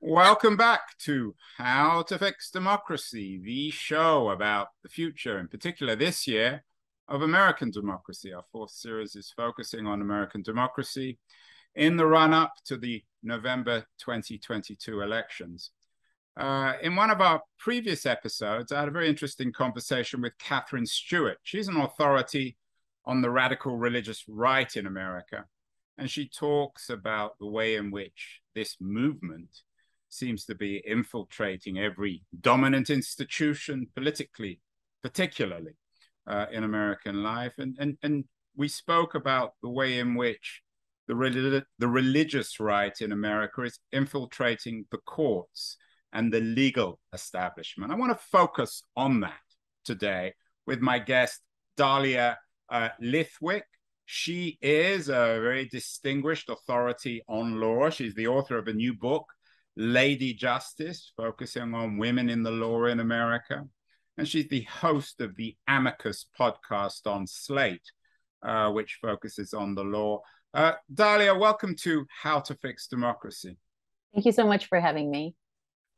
Welcome back to How to Fix Democracy, the show about the future, in particular this year, of American democracy. Our fourth series is focusing on American democracy in the run up to the November 2022 elections. Uh, in one of our previous episodes, I had a very interesting conversation with Katherine Stewart. She's an authority on the radical religious right in America, and she talks about the way in which this movement seems to be infiltrating every dominant institution politically, particularly uh, in American life. And, and, and we spoke about the way in which the, the religious right in America is infiltrating the courts and the legal establishment. I want to focus on that today with my guest, Dahlia uh, Lithwick. She is a very distinguished authority on law. She's the author of a new book Lady Justice, focusing on women in the law in America. And she's the host of the Amicus podcast on Slate, uh, which focuses on the law. Uh, Dahlia, welcome to How to Fix Democracy. Thank you so much for having me.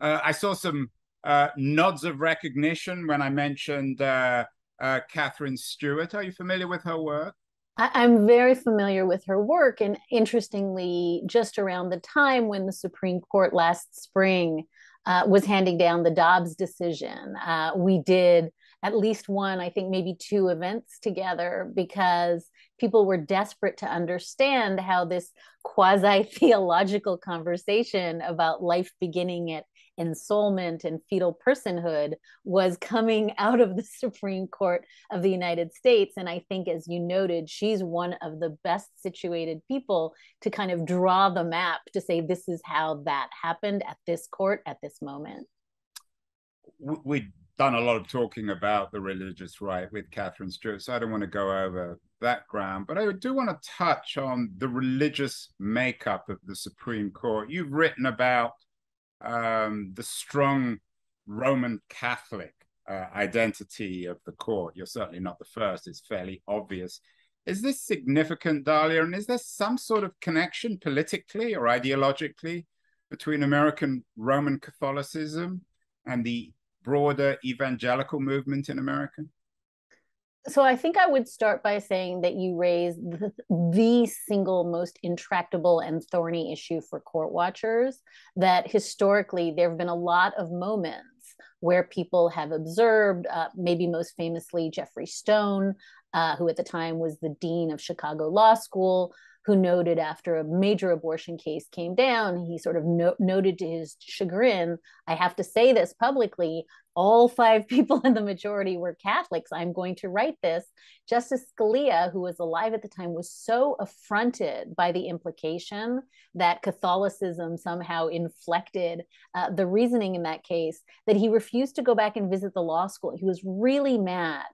Uh, I saw some uh, nods of recognition when I mentioned uh, uh, Katherine Stewart. Are you familiar with her work? I'm very familiar with her work. And interestingly, just around the time when the Supreme Court last spring uh, was handing down the Dobbs decision, uh, we did at least one, I think maybe two events together because people were desperate to understand how this quasi theological conversation about life beginning at ensoulment and fetal personhood was coming out of the Supreme Court of the United States. And I think, as you noted, she's one of the best situated people to kind of draw the map to say this is how that happened at this court at this moment. We've done a lot of talking about the religious right with Katherine Stewart, so I don't want to go over that ground, but I do want to touch on the religious makeup of the Supreme Court. You've written about um, the strong Roman Catholic uh, identity of the court. You're certainly not the first, it's fairly obvious. Is this significant, Dahlia? And is there some sort of connection politically or ideologically between American Roman Catholicism and the broader evangelical movement in America? So I think I would start by saying that you raise the, the, single most intractable and thorny issue for court watchers. That historically there have been a lot of moments where people have observed, uh, maybe most famously Geoffrey Stone, uh, who at the time was the dean of Chicago Law School, who noted after a major abortion case came down, he sort of no- noted to his chagrin, I have to say this publicly, all five people in the majority were Catholics. I'm going to write this. Justice Scalia, who was alive at the time, was so affronted by the implication that Catholicism somehow inflected uh, the reasoning in that case that he refused to go back and visit the law school. He was really mad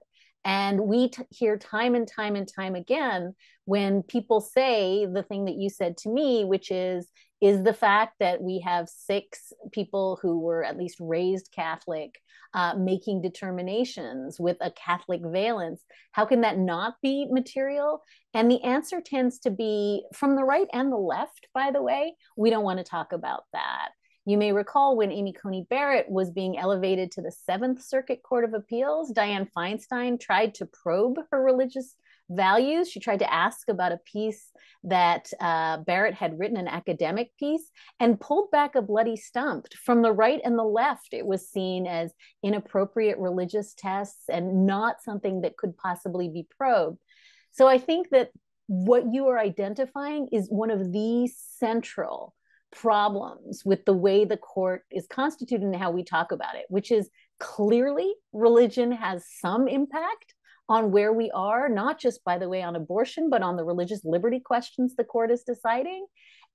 and we t- hear time and time and time again when people say the thing that you said to me, which is, is the fact that we have six people who were at least raised Catholic uh, making determinations with a Catholic valence. How can that not be material? And the answer tends to be from the right and the left, by the way, we don't want to talk about that. You may recall when Amy Coney Barrett was being elevated to the Seventh Circuit Court of Appeals, Dianne Feinstein tried to probe her religious values. She tried to ask about a piece that uh, Barrett had written, an academic piece, and pulled back a bloody stump. From the right and the left, it was seen as inappropriate religious tests and not something that could possibly be probed. So I think that what you are identifying is one of the central problems with the way the court is constituted and how we talk about it, which is clearly religion has some impact on where we are, not just, by the way, on abortion, but on the religious liberty questions the court is deciding.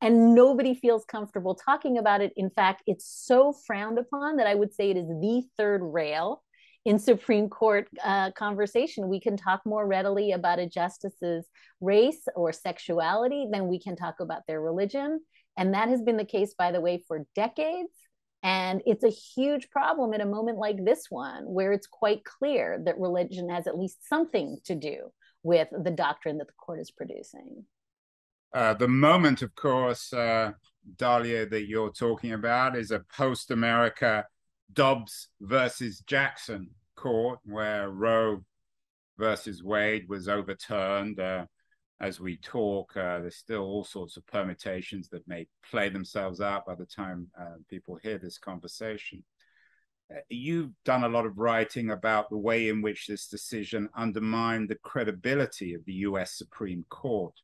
And nobody feels comfortable talking about it. In fact, it's so frowned upon that I would say it is the third rail in Supreme Court uh, conversation, we can talk more readily about a justice's race or sexuality than we can talk about their religion. And that has been the case, by the way, for decades. And it's a huge problem at a moment like this one, where it's quite clear that religion has at least something to do with the doctrine that the court is producing. Uh, the moment, of course, uh, Dahlia, that you're talking about is a post America Dobbs versus Jackson court where Roe versus Wade was overturned. Uh, as we talk, uh, there's still all sorts of permutations that may play themselves out by the time uh, people hear this conversation. Uh, you've done a lot of writing about the way in which this decision undermined the credibility of the US Supreme Court.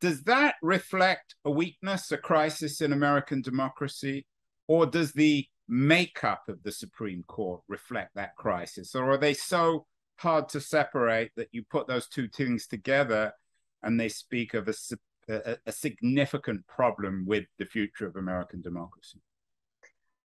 Does that reflect a weakness, a crisis in American democracy, or does the makeup of the Supreme Court reflect that crisis? Or are they so hard to separate that you put those two things together and they speak of a, a, a significant problem with the future of American democracy?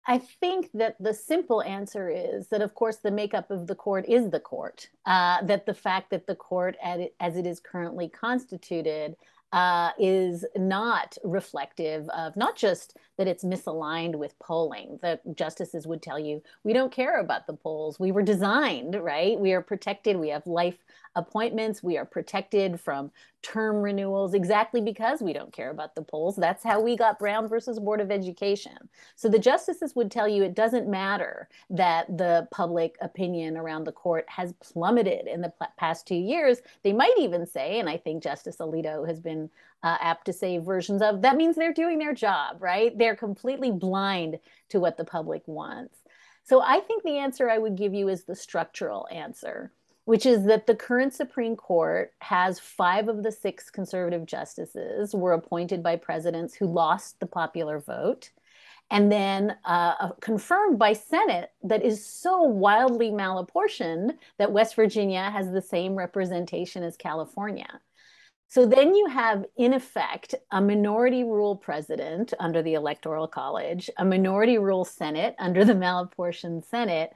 I think that the simple answer is that, of course, the makeup of the court is the court. Uh, that the fact that the court, as it is currently constituted, uh, is not reflective of not just that it's misaligned with polling. The justices would tell you, we don't care about the polls. We were designed, right? We are protected. We have life appointments. We are protected from term renewals exactly because we don't care about the polls. That's how we got Brown versus Board of Education. So the justices would tell you it doesn't matter that the public opinion around the court has plummeted in the past two years. They might even say, and I think Justice Alito has been uh, apt to say versions of that means they're doing their job, right? They're completely blind to what the public wants. So I think the answer I would give you is the structural answer which is that the current Supreme Court has five of the six conservative justices were appointed by presidents who lost the popular vote and then uh, confirmed by Senate that is so wildly malapportioned that West Virginia has the same representation as California. So then you have, in effect, a minority rule president under the Electoral College, a minority rule Senate under the malapportioned Senate,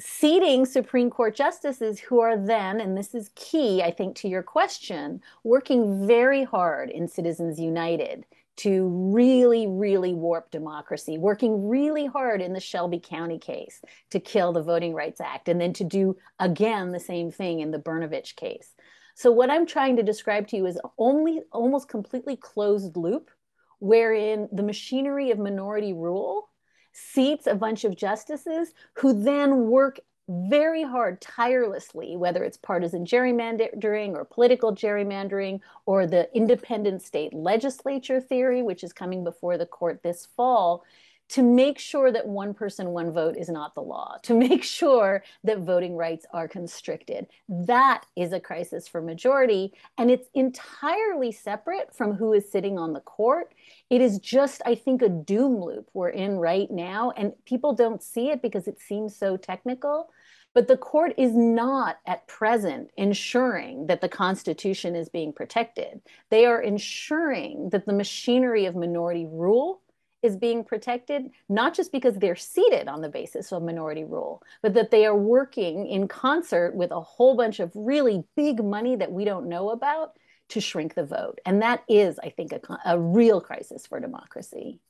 seating Supreme Court justices who are then, and this is key, I think, to your question, working very hard in Citizens United to really, really warp democracy, working really hard in the Shelby County case to kill the Voting Rights Act, and then to do again the same thing in the Brnovich case. So what I'm trying to describe to you is only almost completely closed loop, wherein the machinery of minority rule seats a bunch of justices who then work very hard, tirelessly, whether it's partisan gerrymandering or political gerrymandering or the independent state legislature theory, which is coming before the court this fall, to make sure that one person, one vote is not the law, to make sure that voting rights are constricted. That is a crisis for majority, and it's entirely separate from who is sitting on the court. It is just, I think, a doom loop we're in right now, and people don't see it because it seems so technical. But the court is not at present ensuring that the Constitution is being protected. They are ensuring that the machinery of minority rule is being protected, not just because they're seated on the basis of minority rule, but that they are working in concert with a whole bunch of really big money that we don't know about to shrink the vote. And that is, I think, a, a real crisis for democracy.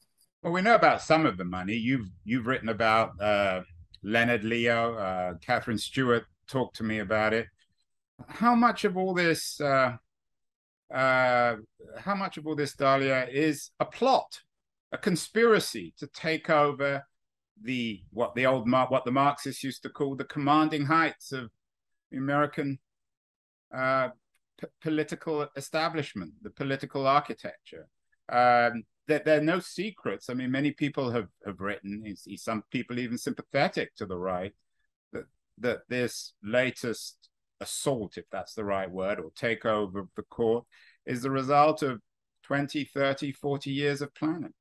Well, we know about some of the money. You've you've written about uh, Leonard Leo, uh, Katherine Stewart talked to me about it. How much of all this, uh, uh, how much of all this, Dahlia, is a plot a conspiracy to take over the what the old what the Marxists used to call the commanding heights of the American uh, political establishment, the political architecture. Um, there, there, are no secrets. I mean, many people have, have written, some people even sympathetic to the right, that, that this latest assault, if that's the right word, or takeover of the court is the result of 20, 30, 40 years of planning.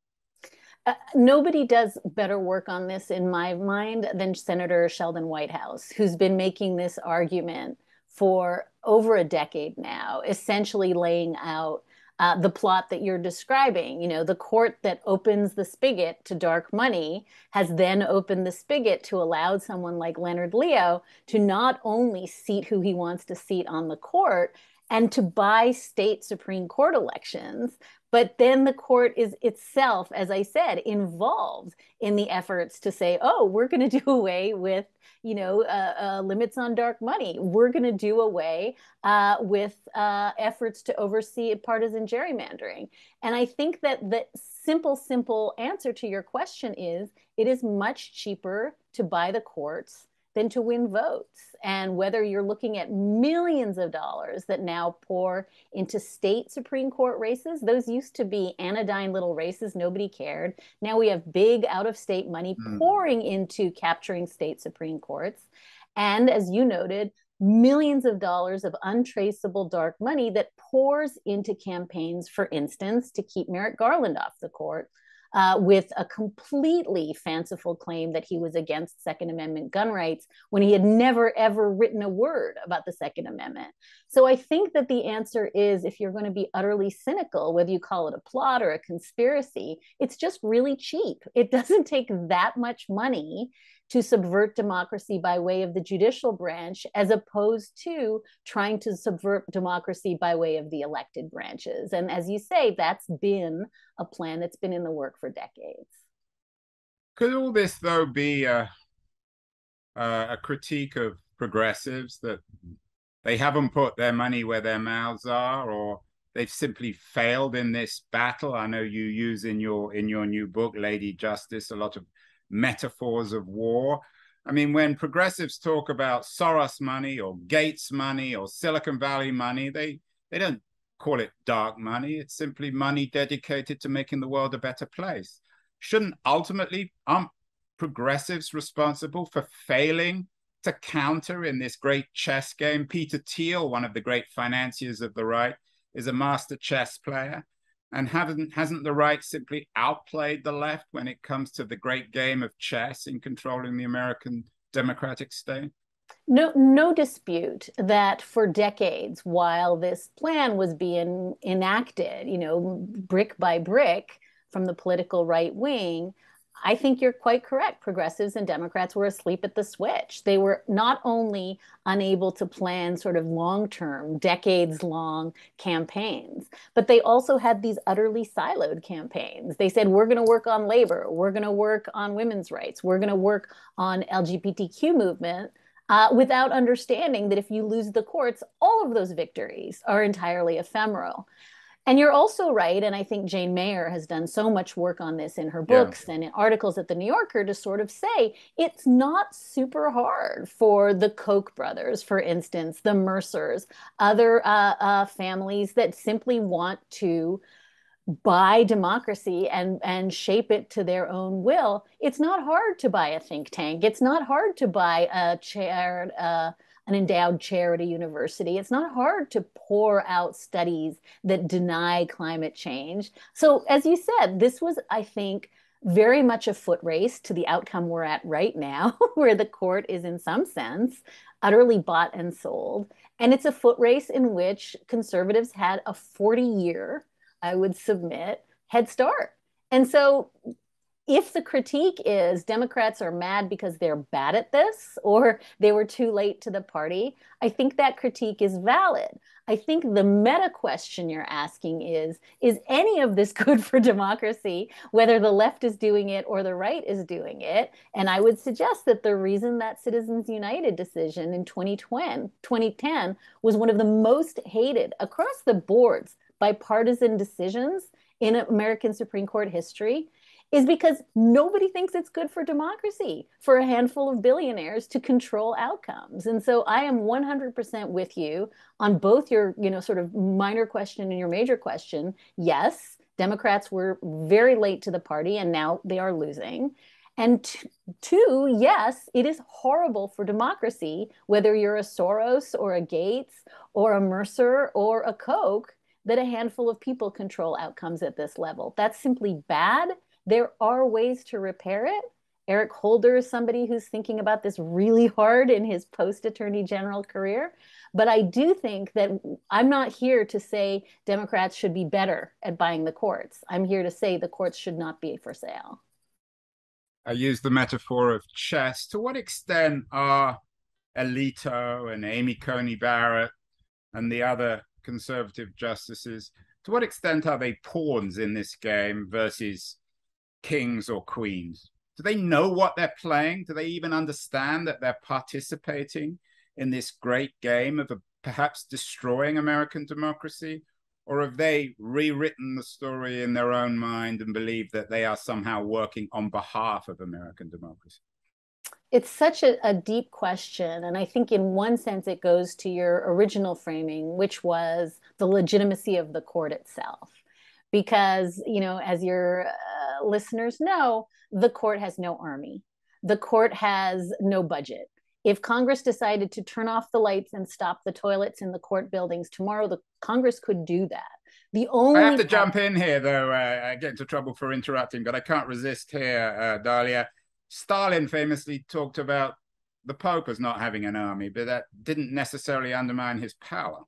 Uh, nobody does better work on this in my mind than Senator Sheldon Whitehouse, who's been making this argument for over a decade now, essentially laying out uh, the plot that you're describing. You know, the court that opens the spigot to dark money has then opened the spigot to allow someone like Leonard Leo to not only seat who he wants to seat on the court and to buy state Supreme Court elections, but then the court is itself, as I said, involved in the efforts to say, oh, we're going to do away with you know, uh, uh, limits on dark money. We're going to do away uh, with uh, efforts to oversee partisan gerrymandering. And I think that the simple, simple answer to your question is it is much cheaper to buy the courts than to win votes. And whether you're looking at millions of dollars that now pour into state Supreme Court races, those used to be anodyne little races, nobody cared. Now we have big out of state money mm. pouring into capturing state Supreme Courts. And as you noted, millions of dollars of untraceable dark money that pours into campaigns, for instance, to keep Merrick Garland off the court uh, with a completely fanciful claim that he was against Second Amendment gun rights when he had never, ever written a word about the Second Amendment. So I think that the answer is if you're going to be utterly cynical, whether you call it a plot or a conspiracy, it's just really cheap. It doesn't take that much money to subvert democracy by way of the judicial branch, as opposed to trying to subvert democracy by way of the elected branches. And as you say, that's been a plan that's been in the work for decades. Could all this, though, be a, a critique of progressives that they haven't put their money where their mouths are, or they've simply failed in this battle? I know you use in your in your new book, Lady Justice, a lot of metaphors of war. I mean, when progressives talk about Soros money or Gates money or Silicon Valley money, they, they don't call it dark money. It's simply money dedicated to making the world a better place. Shouldn't ultimately, aren't progressives responsible for failing to counter in this great chess game? Peter Thiel, one of the great financiers of the right, is a master chess player. And haven't hasn't the right simply outplayed the left when it comes to the great game of chess in controlling the American democratic state? No, no dispute that for decades, while this plan was being enacted, you know, brick by brick from the political right wing, I think you're quite correct. Progressives and Democrats were asleep at the switch. They were not only unable to plan sort of long term, decades long campaigns, but they also had these utterly siloed campaigns. They said, we're going to work on labor, we're going to work on women's rights, we're going to work on LGBTQ movement. Uh, without understanding that if you lose the courts, all of those victories are entirely ephemeral. And you're also right. And I think Jane Mayer has done so much work on this in her books yeah. and in articles at the New Yorker to sort of say it's not super hard for the Koch brothers, for instance, the Mercers, other uh, uh, families that simply want to buy democracy and and shape it to their own will it's not hard to buy a think tank it's not hard to buy a chair uh, an endowed chair at a university. It's not hard to pour out studies that deny climate change. So, as you said, this was, I think, very much a foot race to the outcome we're at right now, where the court is, in some sense, utterly bought and sold. And it's a foot race in which conservatives had a 40 year, I would submit, head start. And so if the critique is Democrats are mad because they're bad at this or they were too late to the party, I think that critique is valid. I think the meta question you're asking is Is any of this good for democracy, whether the left is doing it or the right is doing it? And I would suggest that the reason that Citizens United decision in 2010, 2010 was one of the most hated across the boards bipartisan decisions in American Supreme Court history is because nobody thinks it's good for democracy for a handful of billionaires to control outcomes. And so I am 100% with you on both your, you know, sort of minor question and your major question. Yes, Democrats were very late to the party and now they are losing. And t- two, yes, it is horrible for democracy, whether you're a Soros or a Gates or a Mercer or a Koch, that a handful of people control outcomes at this level. That's simply bad there are ways to repair it. Eric Holder is somebody who's thinking about this really hard in his post attorney general career. But I do think that I'm not here to say Democrats should be better at buying the courts. I'm here to say the courts should not be for sale. I use the metaphor of chess. To what extent are Alito and Amy Coney Barrett and the other conservative justices, to what extent are they pawns in this game versus kings or queens? Do they know what they're playing? Do they even understand that they're participating in this great game of a, perhaps destroying American democracy? Or have they rewritten the story in their own mind and believe that they are somehow working on behalf of American democracy? It's such a, a, deep question. And I think, in one sense, it goes to your original framing, which was the legitimacy of the court itself. Because, you know, as your uh, listeners know, the court has no army, the court has no budget. If Congress decided to turn off the lights and stop the toilets in the court buildings tomorrow, the Congress could do that. The only I have to jump in here, though. Uh, I get into trouble for interrupting, but I can't resist here, uh, Dahlia. Stalin famously talked about the Pope as not having an army, but that didn't necessarily undermine his power.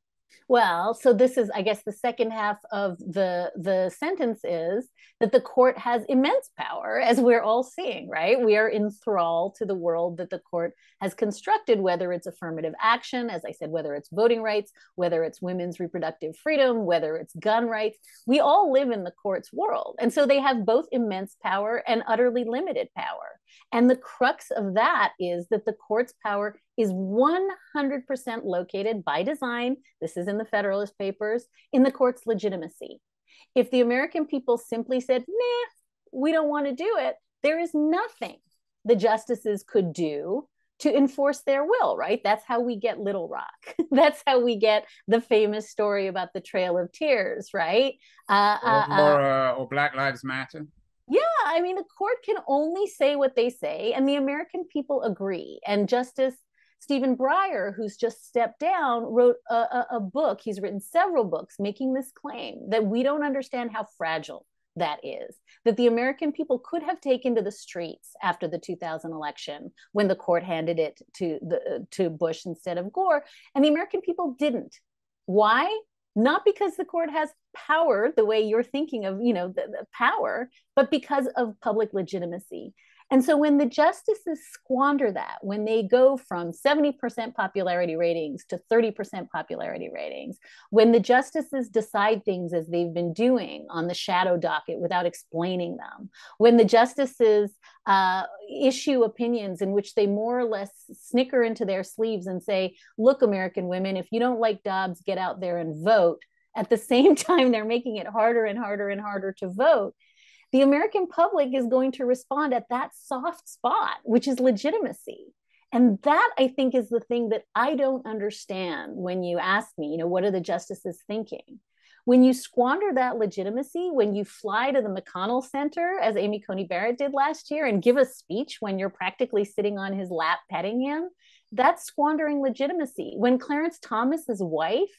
Well, so this is, I guess, the second half of the the sentence is that the court has immense power, as we're all seeing, right? We are enthralled to the world that the court has constructed, whether it's affirmative action, as I said, whether it's voting rights, whether it's women's reproductive freedom, whether it's gun rights. We all live in the court's world, and so they have both immense power and utterly limited power. And the crux of that is that the court's power is 100% located by design, this is in the Federalist Papers, in the court's legitimacy. If the American people simply said, nah, we don't want to do it, there is nothing the justices could do to enforce their will, right? That's how we get Little Rock. That's how we get the famous story about the Trail of Tears, right? Uh, or, uh, or, uh, or Black Lives Matter. Yeah, I mean, the court can only say what they say, and the American people agree. And Justice Stephen Breyer, who's just stepped down, wrote a, a, a, book. He's written several books making this claim that we don't understand how fragile that is. That the American people could have taken to the streets after the 2000 election when the court handed it to the to Bush instead of Gore, and the American people didn't. Why? not because the court has power the way you're thinking of you know the, the, power but because of public legitimacy and so when the justices squander that, when they go from 70% popularity ratings to 30% popularity ratings, when the justices decide things as they've been doing on the shadow docket without explaining them, when the justices uh, issue opinions in which they more or less snicker into their sleeves and say, look, American women, if you don't like Dobbs, get out there and vote. At the same time, they're making it harder and harder and harder to vote the American public is going to respond at that soft spot, which is legitimacy. And that I think is the thing that I don't understand when you ask me, you know, what are the justices thinking? When you squander that legitimacy, when you fly to the McConnell Center, as Amy Coney Barrett did last year, and give a speech when you're practically sitting on his lap petting him, that's squandering legitimacy. When Clarence Thomas's wife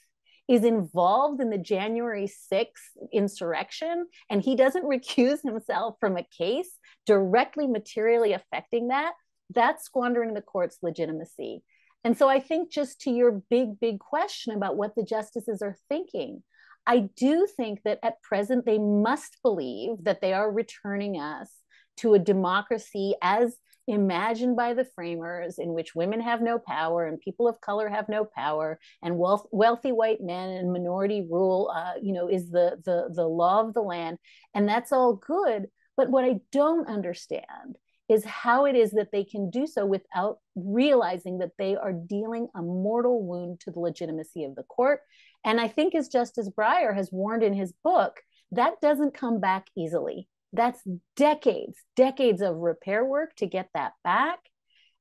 is involved in the January 6th insurrection and he doesn't recuse himself from a case directly materially affecting that, that's squandering the court's legitimacy. And so I think just to your big, big question about what the justices are thinking, I do think that at present they must believe that they are returning us to a democracy as imagined by the framers in which women have no power and people of color have no power and wealth, wealthy white men and minority rule uh, you know is the, the the law of the land. And that's all good. But what i don't understand is how it is that they can do so without realizing that they are dealing a mortal wound to the legitimacy of the court. And i think as justice breyer has warned in his book that doesn't come back easily that's decades, decades of repair work to get that back.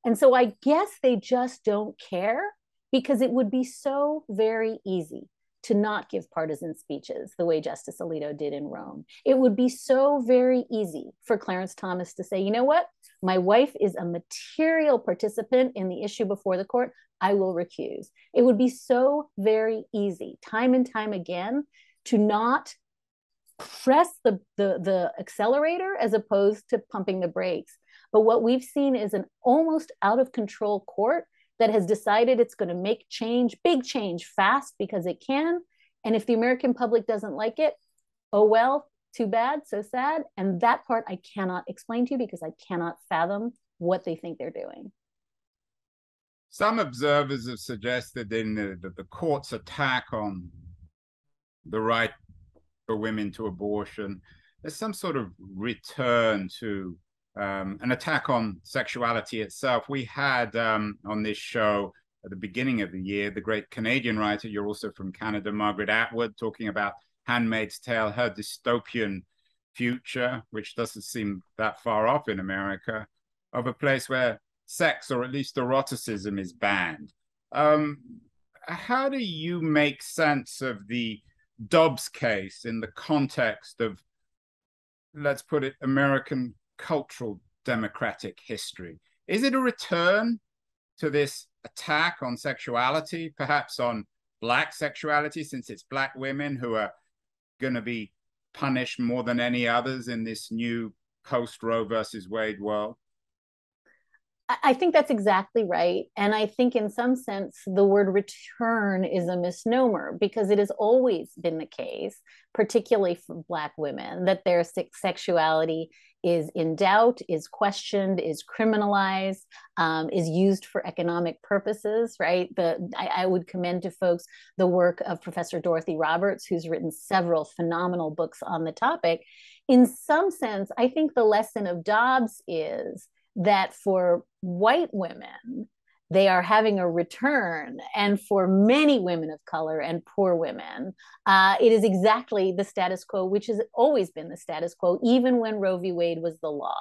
And so I guess they just don't care because it would be so very easy to not give partisan speeches the way Justice Alito did in Rome. It would be so very easy for Clarence Thomas to say, you know what? My wife is a material participant in the issue before the court. I will recuse. It would be so very easy, time and time again, to not press the, the, the accelerator as opposed to pumping the brakes. But what we've seen is an almost out of control court that has decided it's going to make change, big change fast because it can. And if the American public doesn't like it, oh well, too bad, so sad. And that part I cannot explain to you because I cannot fathom what they think they're doing. Some observers have suggested in the, that the court's attack on the right women to abortion, there's some sort of return to um, an attack on sexuality itself. We had um, on this show at the beginning of the year the great Canadian writer, you're also from Canada, Margaret Atwood, talking about Handmaid's Tale, her dystopian future, which doesn't seem that far off in America, of a place where sex or at least eroticism is banned. Um, how do you make sense of the Dobbs case in the context of, let's put it, American cultural democratic history? Is it a return to this attack on sexuality, perhaps on Black sexuality, since it's Black women who are going to be punished more than any others in this new post Roe versus Wade world? I think that's exactly right. And I think, in some sense, the word return is a misnomer because it has always been the case, particularly for Black women, that their sexuality is in doubt, is questioned, is criminalized, um, is used for economic purposes, right? The, I, I, would commend to folks the work of Professor Dorothy Roberts, who's written several phenomenal books on the topic. In some sense, I think the lesson of Dobbs is that for white women, they are having a return. And for many women of color and poor women, uh, it is exactly the status quo, which has always been the status quo, even when Roe v. Wade was the law.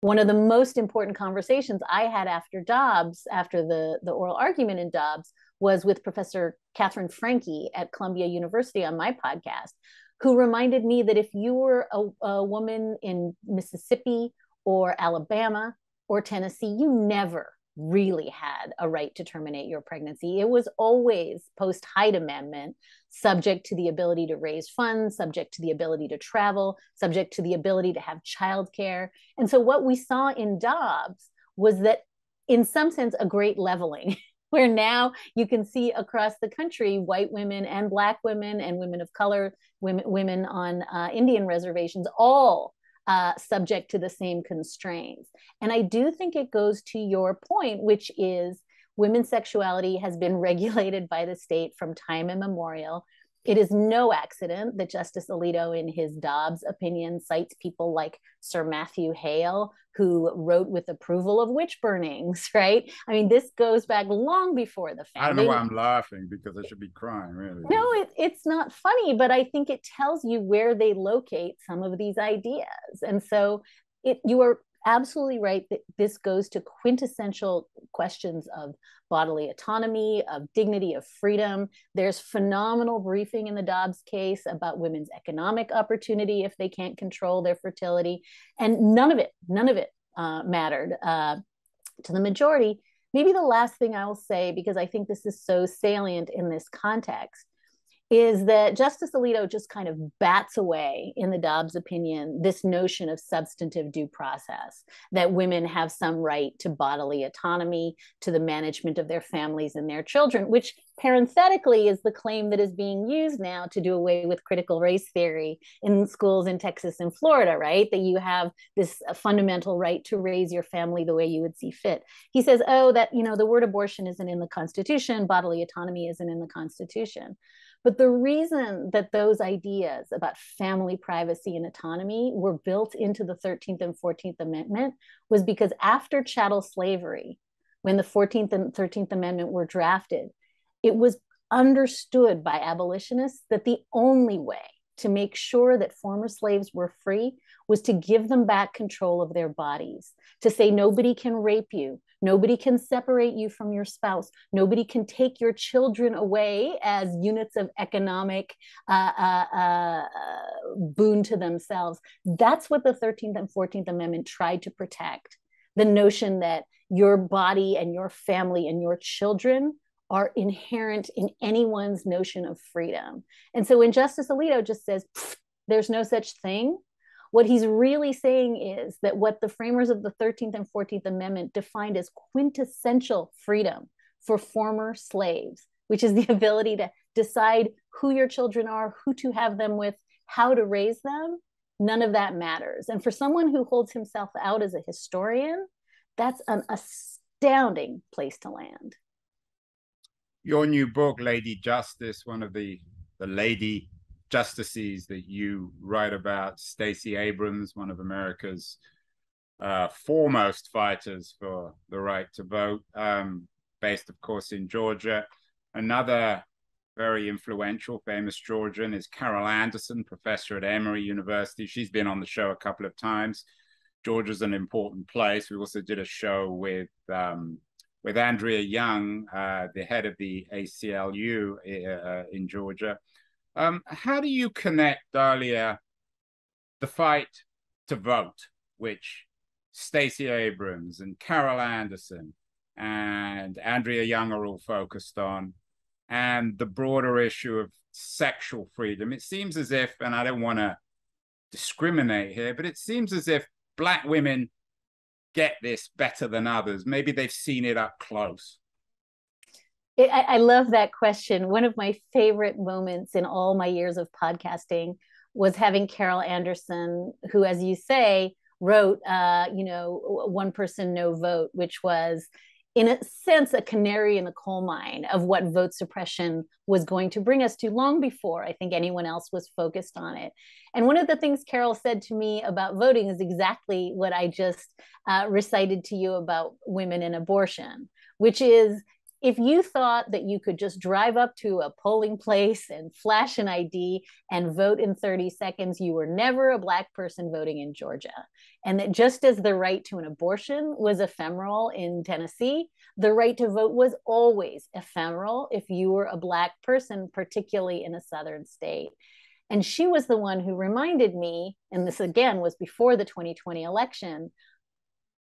One of the most important conversations I had after Dobbs, after the, the oral argument in Dobbs, was with Professor Katherine Franke at Columbia University on my podcast, who reminded me that if you were a, a woman in Mississippi or Alabama or Tennessee, you never really had a right to terminate your pregnancy. It was always post Hyde Amendment, subject to the ability to raise funds, subject to the ability to travel, subject to the ability to have childcare. And so, what we saw in Dobbs was that, in some sense, a great leveling. Where now you can see across the country white women and black women and women of color, women, women on uh, Indian reservations, all uh, subject to the same constraints. And I do think it goes to your point, which is women's sexuality has been regulated by the state from time immemorial. It is no accident that Justice Alito, in his Dobbs opinion, cites people like Sir Matthew Hale, who wrote with approval of witch burnings, right? I mean, this goes back long before the fact. I don't know why I'm laughing because I should be crying, really. No, it, it's not funny, but I think it tells you where they locate some of these ideas. And so it, you are absolutely right that this goes to quintessential questions of bodily autonomy, of dignity, of freedom. There's phenomenal briefing in the Dobbs case about women's economic opportunity if they can't control their fertility. And none of it, none of it uh, mattered uh, to the majority. Maybe the last thing I will say, because I think this is so salient in this context, is that Justice Alito just kind of bats away, in the Dobbs opinion, this notion of substantive due process, that women have some right to bodily autonomy, to the management of their families and their children, which parenthetically is the claim that is being used now to do away with critical race theory in schools in Texas and Florida, right? That you have this uh, fundamental right to raise your family the way you would see fit. He says, oh, that, you know, the word abortion isn't in the Constitution, bodily autonomy isn't in the Constitution. But the reason that those ideas about family privacy and autonomy were built into the 13th and 14th Amendment was because after chattel slavery, when the 14th and 13th Amendment were drafted, it was understood by abolitionists that the only way to make sure that former slaves were free was to give them back control of their bodies, to say nobody can rape you, nobody can separate you from your spouse, nobody can take your children away as units of economic uh, uh, uh, boon to themselves. That's what the 13th and 14th Amendment tried to protect the notion that your body and your family and your children are inherent in anyone's notion of freedom. And so when Justice Alito just says, there's no such thing, What he's really saying is that what the framers of the 13th and 14th Amendment defined as quintessential freedom for former slaves, which is the ability to decide who your children are, who to have them with, how to raise them, none of that matters. And for someone who holds himself out as a historian, that's an astounding place to land. Your new book, Lady Justice, one of the the lady justices that you write about, Stacey Abrams, one of America's uh, foremost fighters for the right to vote, um, based, of course, in Georgia. Another very influential, famous Georgian is Carol Anderson, professor at Emory University. She's been on the show a couple of times. Georgia's an important place. We also did a show with um, with Andrea Young, uh, the head of the ACLU uh, in Georgia. Um, how do you connect, Dahlia, the fight to vote, which Stacey Abrams and Carol Anderson and Andrea Young are all focused on, and the broader issue of sexual freedom? It seems as if, and I don't want to discriminate here, but it seems as if Black women get this better than others. Maybe they've seen it up close. I, I love that question. One of my favorite moments in all my years of podcasting was having Carol Anderson, who, as you say, wrote, uh, you know, one person, no vote, which was, in a sense, a canary in the coal mine of what vote suppression was going to bring us to long before I think anyone else was focused on it. And one of the things Carol said to me about voting is exactly what I just uh, recited to you about women and abortion, which is if you thought that you could just drive up to a polling place and flash an ID and vote in 30 seconds, you were never a Black person voting in Georgia. And that just as the right to an abortion was ephemeral in Tennessee, the right to vote was always ephemeral if you were a Black person, particularly in a Southern state. And she was the one who reminded me, and this again was before the 2020 election,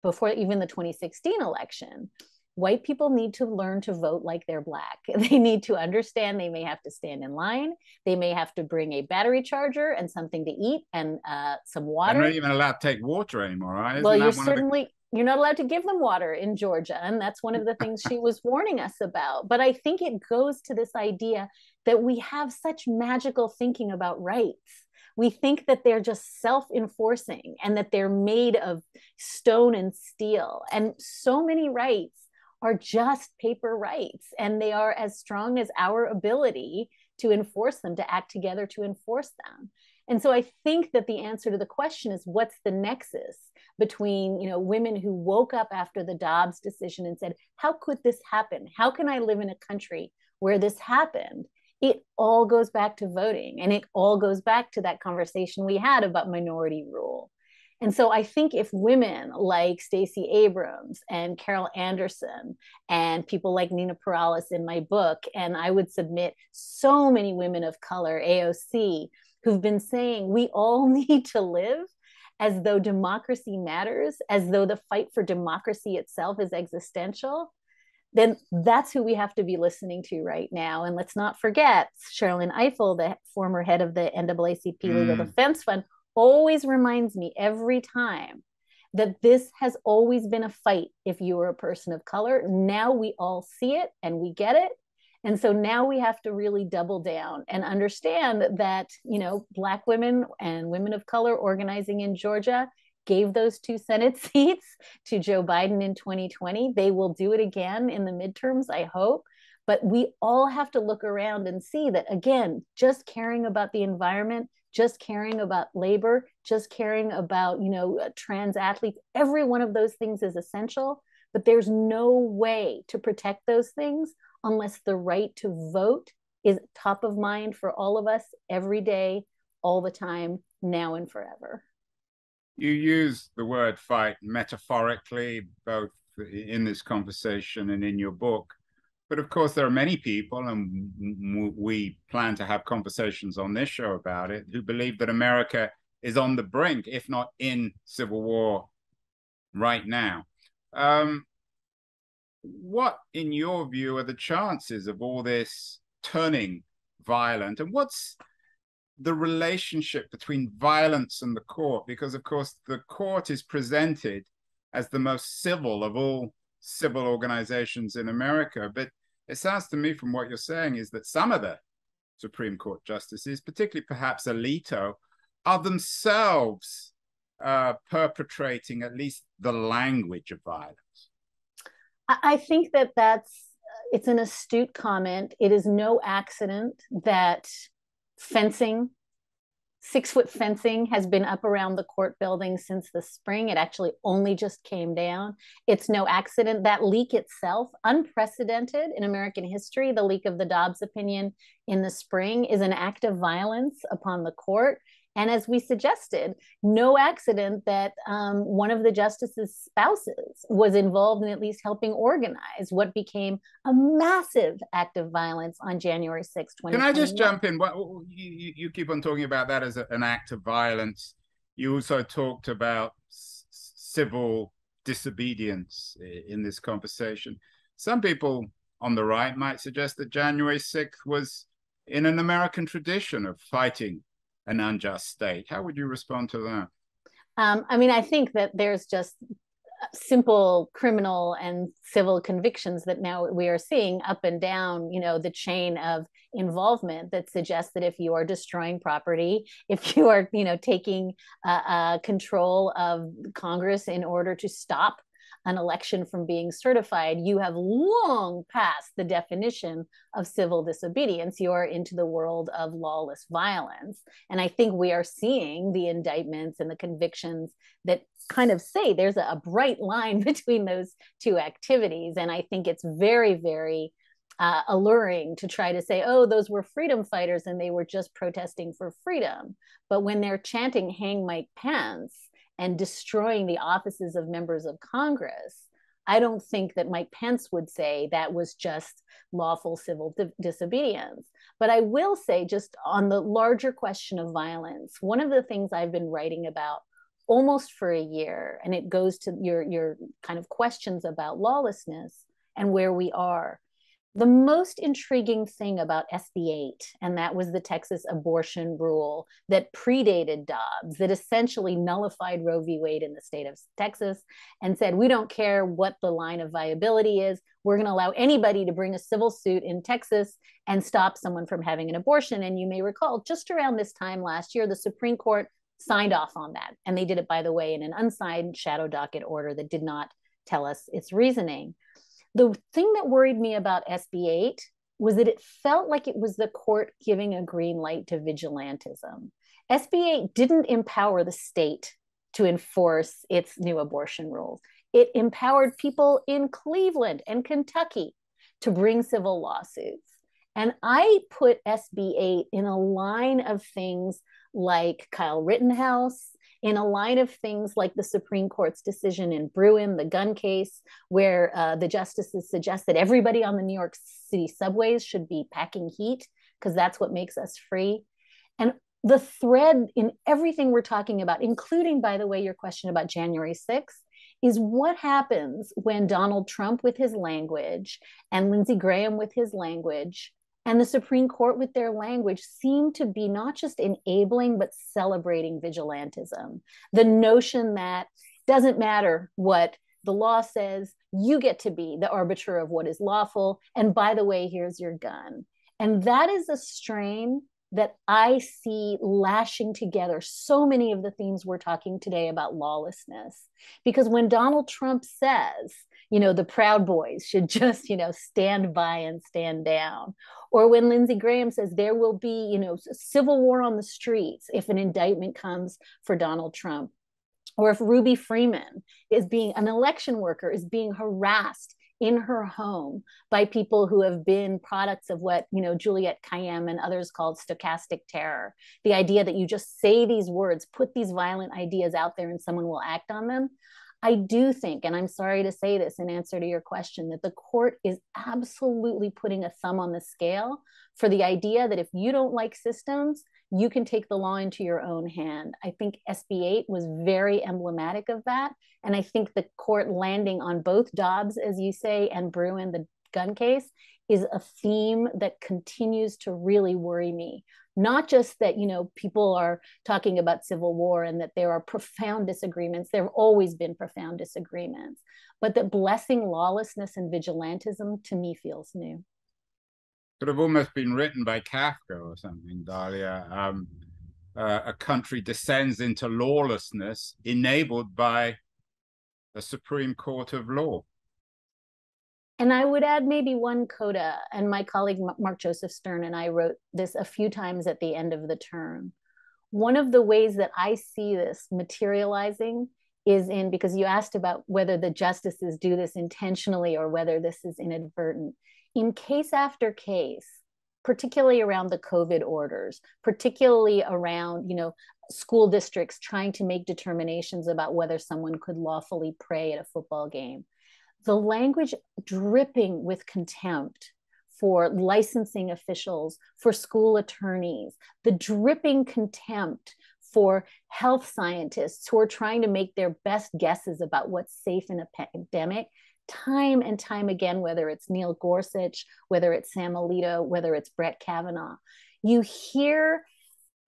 before even the 2016 election, white people need to learn to vote like they're black. They need to understand they may have to stand in line. They may have to bring a battery charger and something to eat and uh, some water. They're not even allowed to take water anymore, right? Isn't well, you're certainly the... you're not allowed to give them water in Georgia, and that's one of the things she was warning us about. But I think it goes to this idea that we have such magical thinking about rights we think that they're just self enforcing and that they're made of stone and steel. And so many rights are just paper rights and they are as strong as our ability to enforce them to act together to enforce them. And so i think that the answer to the question is what's the nexus between you know women who woke up after the dobbs decision and said how could this happen? How can i live in a country where this happened? It all goes back to voting and it all goes back to that conversation we had about minority rule and so I think if women like Stacey Abrams and Carol Anderson and people like Nina Perales in my book, and I would submit so many women of color, AOC, who've been saying we all need to live as though democracy matters, as though the fight for democracy itself is existential, then that's who we have to be listening to right now. And let's not forget Sherrilyn Ifill, the former head of the NAACP mm. Legal Defense Fund, always reminds me every time that this has always been a fight if you were a person of color. Now we all see it and we get it. And so now we have to really double down and understand that, you know, Black women and women of color organizing in Georgia gave those two Senate seats to Joe Biden in 2020. They will do it again in the midterms, I hope. But we all have to look around and see that, again, just caring about the environment, just caring about labor, just caring about, you know, uh, trans athletes, every one of those things is essential. But there's no way to protect those things unless the right to vote is top of mind for all of us every day, all the time, now and forever. You use the word fight metaphorically, both in this conversation and in your book. But of course, there are many people, and we plan to have conversations on this show about it, who believe that America is on the brink, if not in civil war right now. Um, what, in your view, are the chances of all this turning violent? And what's the relationship between violence and the court, because of course the court is presented as the most civil of all civil organizations in America. But it sounds to me from what you're saying is that some of the Supreme Court justices, particularly perhaps Alito, are themselves uh, perpetrating at least the language of violence. I think that that's it's an astute comment. It is no accident that fencing, six foot fencing, has been up around the court building since the spring. It actually only just came down. It's no accident. That leak itself, unprecedented in American history, the leak of the Dobbs opinion in the spring, is an act of violence upon the court. And as we suggested, no accident that um, one of the justice's spouses was involved in at least helping organize what became a massive act of violence on January 6, 2021. Can I just jump in? You, you keep on talking about that as an act of violence. You also talked about civil disobedience in this conversation. Some people on the right might suggest that January 6th was in an American tradition of fighting an unjust state. How would you respond to that? Um, I mean, I think that there's just simple criminal and civil convictions that now we are seeing up and down you know the chain of involvement that suggests that if you are destroying property if you are you know taking uh, uh, control of congress in order to stop an election from being certified, you have long passed the definition of civil disobedience. You are into the world of lawless violence. And I think we are seeing the indictments and the convictions that kind of say there's a, bright line between those two activities. And I think it's very, very uh, alluring to try to say, oh, those were freedom fighters and they were just protesting for freedom. But when they're chanting, hang Mike Pence, and destroying the offices of members of Congress, I don't think that Mike Pence would say that was just lawful civil di- disobedience. But I will say, just on the larger question of violence, one of the things I've been writing about almost for a year, and it goes to your, your kind of questions about lawlessness and where we are, the most intriguing thing about SB 8, and that was the Texas abortion rule that predated Dobbs, that essentially nullified Roe v. Wade in the state of Texas and said, we don't care what the line of viability is. We're going to allow anybody to bring a civil suit in Texas and stop someone from having an abortion. And you may recall, just around this time last year, the Supreme Court signed off on that. And they did it, by the way, in an unsigned shadow docket order that did not tell us its reasoning. The thing that worried me about SB 8 was that it felt like it was the court giving a green light to vigilantism. SB 8 didn't empower the state to enforce its new abortion rules. It empowered people in Cleveland and Kentucky to bring civil lawsuits. And I put SB 8 in a line of things like Kyle Rittenhouse in a line of things like the Supreme Court's decision in Bruen, the gun case, where uh, the justices suggest that everybody on the New York City subways should be packing heat because that's what makes us free. And the thread in everything we're talking about, including, by the way, your question about January 6th, is what happens when Donald Trump with his language and Lindsey Graham with his language and the Supreme Court, with their language, seem to be not just enabling, but celebrating vigilantism. The notion that doesn't matter what the law says, you get to be the arbiter of what is lawful. And by the way, here's your gun. And that is a strain that I see lashing together so many of the themes we're talking today about lawlessness. Because when Donald Trump says, you know, the Proud Boys should just, you know, stand by and stand down. Or when Lindsey Graham says there will be, you know, civil war on the streets if an indictment comes for Donald Trump. Or if Ruby Freeman is being an election worker is being harassed in her home by people who have been products of what you know Juliette Kayyem and others called stochastic terror. The idea that you just say these words, put these violent ideas out there, and someone will act on them. I do think, and I'm sorry to say this in answer to your question, that the court is absolutely putting a thumb on the scale for the idea that if you don't like systems, you can take the law into your own hand. I think SB 8 was very emblematic of that. And I think the court landing on both Dobbs, as you say, and Bruen, the gun case, is a theme that continues to really worry me. Not just that you know people are talking about civil war and that there are profound disagreements. There have always been profound disagreements but that blessing lawlessness and vigilantism to me feels new. Could have almost been written by kafka or something Dahlia um, uh, a country descends into lawlessness enabled by a supreme court of law and I would add maybe one coda, and my colleague Mark Joseph Stern and I wrote this a few times at the end of the term. One of the ways that I see this materializing is in because you asked about whether the justices do this intentionally or whether this is inadvertent. In case after case, particularly around the COVID orders, particularly around, you know, school districts trying to make determinations about whether someone could lawfully pray at a football game the language dripping with contempt for licensing officials, for school attorneys, the dripping contempt for health scientists who are trying to make their best guesses about what's safe in a pandemic time and time again, whether it's Neil Gorsuch, whether it's Sam Alito, whether it's Brett Kavanaugh. You hear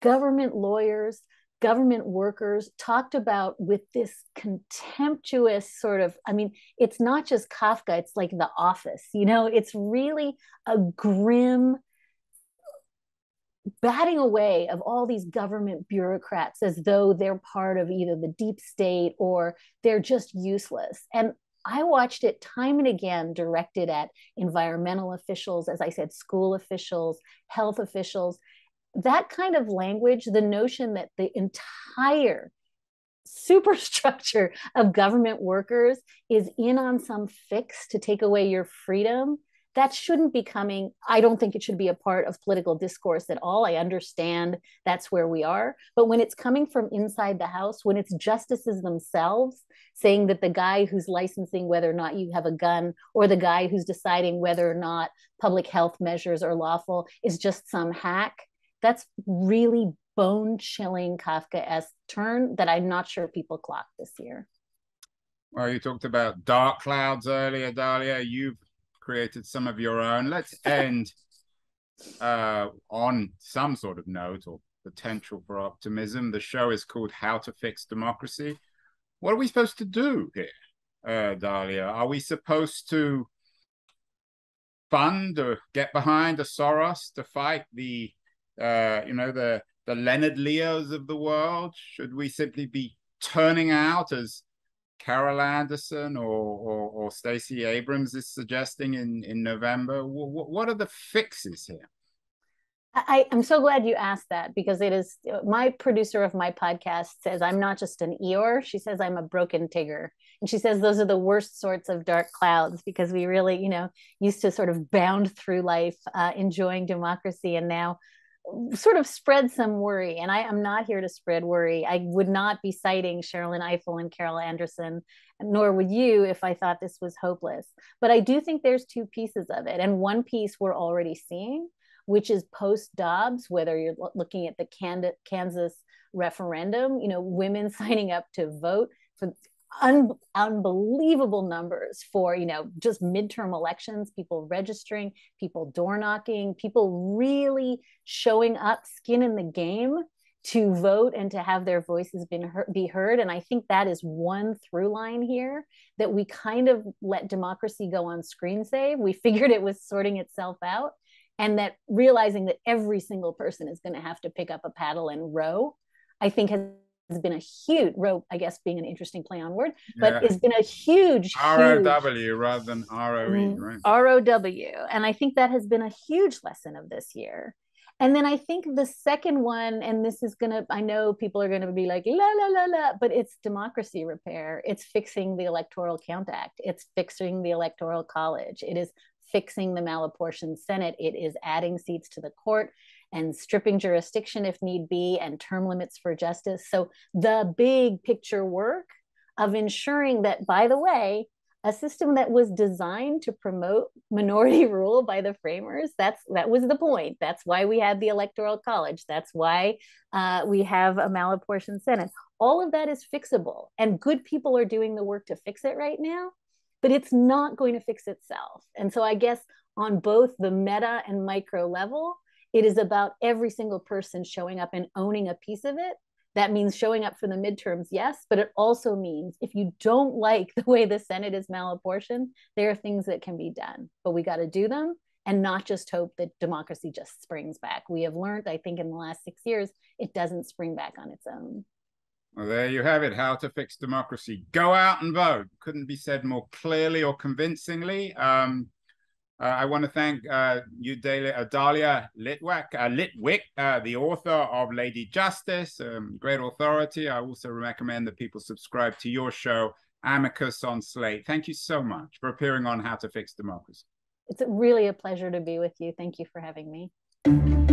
government lawyers government workers talked about with this contemptuous sort of i mean it's not just kafka it's like the office you know it's really a grim batting away of all these government bureaucrats as though they're part of either the deep state or they're just useless. And I watched it time and again directed at environmental officials, as I said, school officials, health officials that kind of language, the notion that the entire superstructure of government workers is in on some fix to take away your freedom that shouldn't be coming. I don't think it should be a part of political discourse at all. I understand that's where we are. But when it's coming from inside the house when it's justices themselves saying that the guy who's licensing whether or not you have a gun or the guy who's deciding whether or not public health measures are lawful is just some hack that's really bone chilling Kafka-esque turn that I'm not sure people clocked this year. Well, you talked about dark clouds earlier, Dahlia. You've created some of your own. Let's end uh, on some sort of note or potential for optimism. The show is called How to Fix Democracy. What are we supposed to do here, uh, Dahlia? Are we supposed to fund or get behind a Soros to fight the uh, you know, the the Leonard Leos of the world? Should we simply be turning out as Carol Anderson or or, or Stacey Abrams is suggesting in in November? W- what are the fixes here? I, am so glad you asked that because it is my producer of my podcast says I'm not just an Eeyore. She says I'm a broken Tigger. And she says those are the worst sorts of dark clouds because we really, you know, used to sort of bound through life uh, enjoying democracy. And now sort of spread some worry. And I am not here to spread worry. I would not be citing Sherrilyn Ifill and Carol Anderson, nor would you if I thought this was hopeless. But I do think there's two pieces of it. And one piece we're already seeing, which is post Dobbs, whether you're looking at the Kansas referendum, you know, women signing up to vote for un- unbelievable numbers for you know just midterm elections people registering people door knocking people really showing up skin in the game to vote and to have their voices been heard, be heard. And i think that is one through line here that we kind of let democracy go on screen save we figured it was sorting itself out and that realizing that every single person is going to have to pick up a paddle and row i think has has been a huge row, I guess being an interesting play on word, but yeah. it's been a huge ROW rather than ROE, mm, right? ROW. And I think that has been a huge lesson of this year. And then I think the second one, and this is gonna, I know people are gonna be like, la la la la, but it's democracy repair. It's fixing the Electoral Count Act. It's fixing the Electoral College. It is fixing the malapportioned Senate. It is adding seats to the court and stripping jurisdiction if need be and term limits for justice. So the big picture work of ensuring that, by the way, a system that was designed to promote minority rule by the framers that's that was the point that's why we had the electoral college that's why uh, we have a malapportioned senate all of that is fixable and good people are doing the work to fix it right now but it's not going to fix itself. And so I guess on both the meta and micro level, it is about every single person showing up and owning a piece of it. That means showing up for the midterms, yes, but it also means if you don't like the way the Senate is malapportioned, there are things that can be done, but we got to do them and not just hope that democracy just springs back. We have learned, I think, in the last six years, it doesn't spring back on its own. Well, there you have it. How to fix democracy. Go out and vote. Couldn't be said more clearly or convincingly. Um, uh, I want to thank uh, you, uh, Dahlia Litwack, uh, Lithwick, uh, the author of Lady Justice, um, great authority. I also recommend that people subscribe to your show, Amicus on Slate. Thank you so much for appearing on How to Fix Democracy. It's really a pleasure to be with you. Thank you for having me.